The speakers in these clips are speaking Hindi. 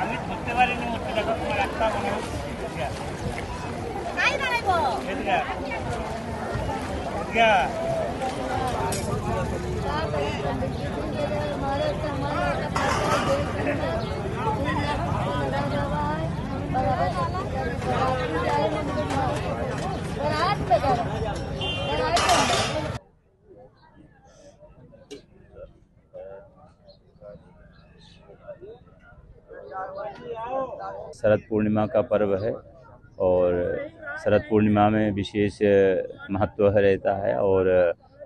আমি ধরতে পারিনি মূর্তিটা তোমার একটা মনে হচ্ছে शरद पूर्णिमा का पर्व है और शरद पूर्णिमा में विशेष महत्व रहता है और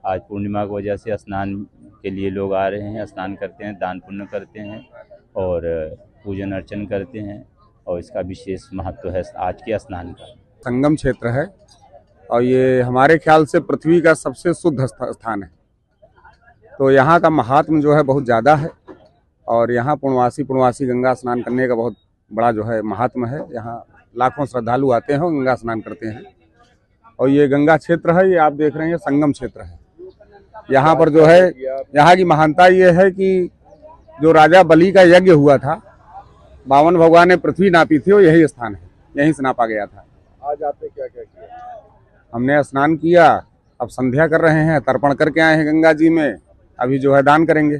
आज पूर्णिमा की वजह से स्नान के लिए लोग आ रहे हैं, स्नान करते हैं, दान पुण्य करते हैं और पूजन अर्चन करते हैं और इसका विशेष महत्व है आज के स्नान का। संगम क्षेत्र है और ये हमारे ख्याल से पृथ्वी का सबसे शुद्ध स्थान है। तो यहाँ का महात्म जो है बहुत ज़्यादा है और यहाँ पूर्णवासी पूर्णवासी गंगा स्नान करने का बहुत बड़ा जो है महात्म है। यहाँ लाखों श्रद्धालु आते हैं और गंगा स्नान करते हैं। और ये गंगा क्षेत्र है ये आप देख रहे हैं संगम क्षेत्र है। यहाँ पर जो है यहाँ की महानता ये है कि जो राजा बलि का यज्ञ हुआ था बावन भगवान ने पृथ्वी नापी थी और यही स्थान है यहीं से नापा गया था। आज आपने क्या क्या किया? हमने स्नान किया अब संध्या कर रहे हैं तर्पण करके आए हैं गंगा जी में अभी जो है दान करेंगे।